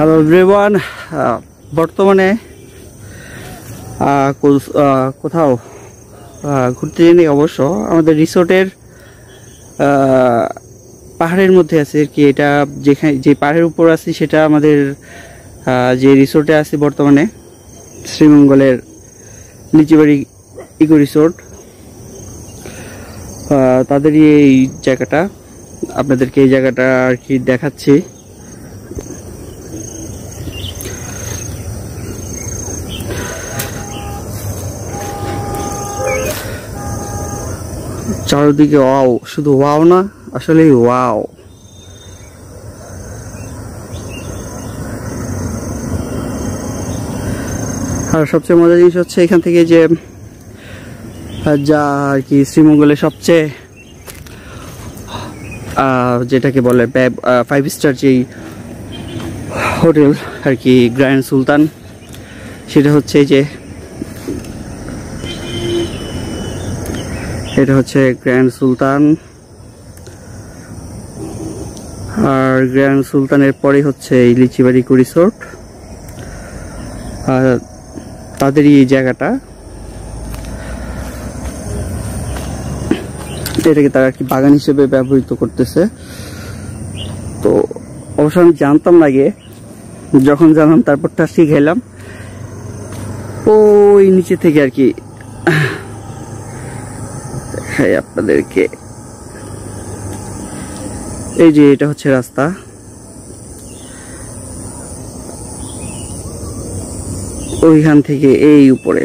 Hello everyone বর্তমানে আহ, cos- আহ, কোথাও ঘুরতে যাইনি অবশ্য। আমাদের রিসোর্টের পাহাড়ের মধ্যে আছে আর কি। এটা যেখানে যে পাহাড়ের উপর আছি সেটা আমাদের যে রিসোর্টে আছি বর্তমানে শ্রীমঙ্গলের লিচিবাড়ি ইকো রিসোর্ট। তাদেরই এই জায়গাটা আপনাদেরকে এই জায়গাটা আর কি দেখাচ্ছি। চারিদিকে ওয়াও, শুধু ওয়াও না আসলে ওয়াও। আর সবচেয়ে মজার জিনিস হচ্ছে এখান থেকে যে যা আর কি শ্রীমঙ্গলের সবচেয়ে যেটাকে বলে ফাইভ স্টার যেই হোটেল আর কি গ্র্যান্ড সুলতান, সেটা হচ্ছে যে এটা হচ্ছে গ্র্যান্ড সুলতান। আর গ্র্যান্ড সুলতানের পরে হচ্ছে এই লিচিবাড়ি রিসোর্ট আর তাদেরই এই জায়গাটা। এটাকে তারা কি বাগান হিসেবে ব্যবহৃত করতেছে। তো অবশ্য আমি জানতাম না আগে। যখন জানলাম, তারপরটা শিখাইলাম ওই নিচে থেকে আর কি। দেখাই আপনাদেরকে। এই যে এটা হচ্ছে রাস্তা। ওইখান থেকে এই উপরে।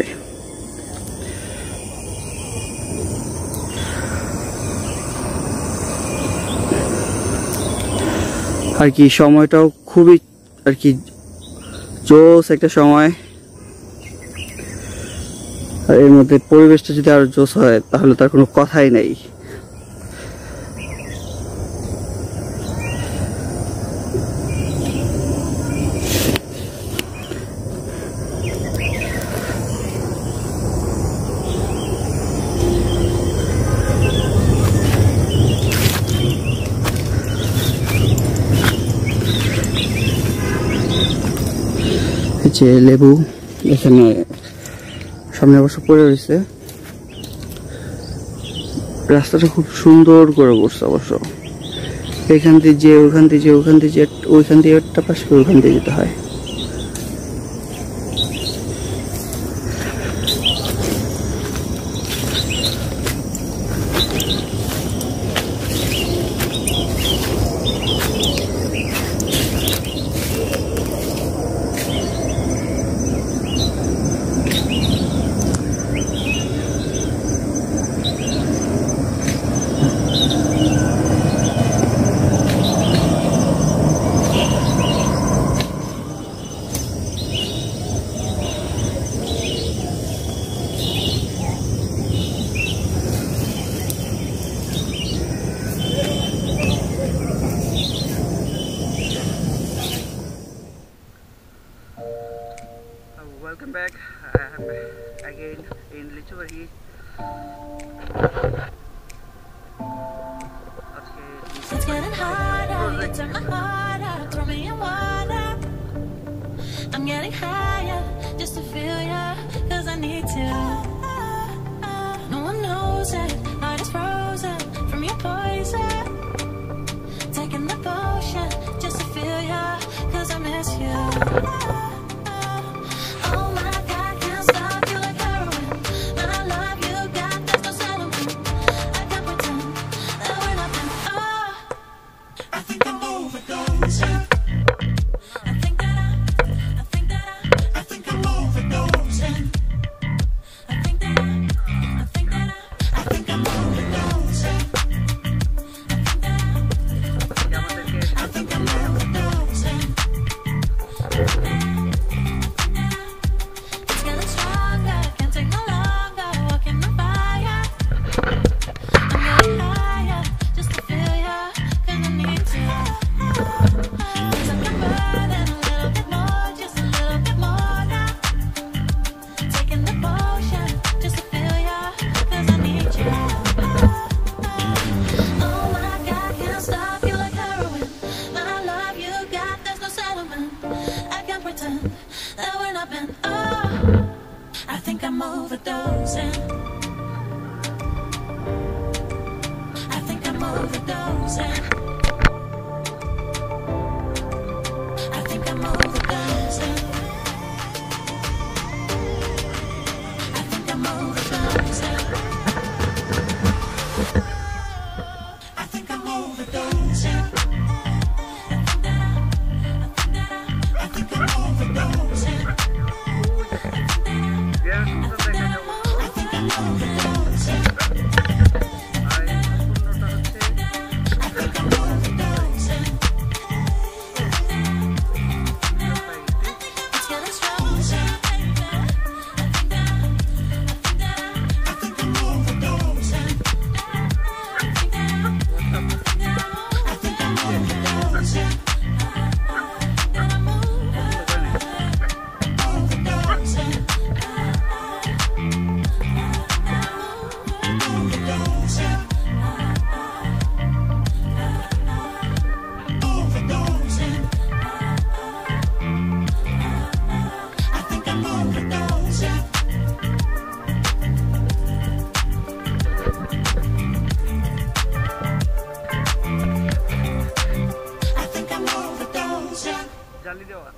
আর কি সময়টাও খুবই আর কি জোস একটা সময়। আর এর মধ্যে পরিবেশটা যদি আরও জোস হয়, তাহলে তার কোনো কথাই নেই। যে লেবু, এখানে সামনে অবশ্য পড়ে রয়েছে। রাস্তাটা খুব সুন্দর করে বসছে অবশ্য। এখান দিয়ে যে, ওখান দিয়ে যে, ওখান দিয়ে যে, ওইখান দিয়ে একটা পাশ করে দিয়ে যেতে হয়। Back. I am again in Lichubari. It's getting harder. You turn my heart out. Throw me in water. I'm getting higher just to feel ya. जल्दी देवा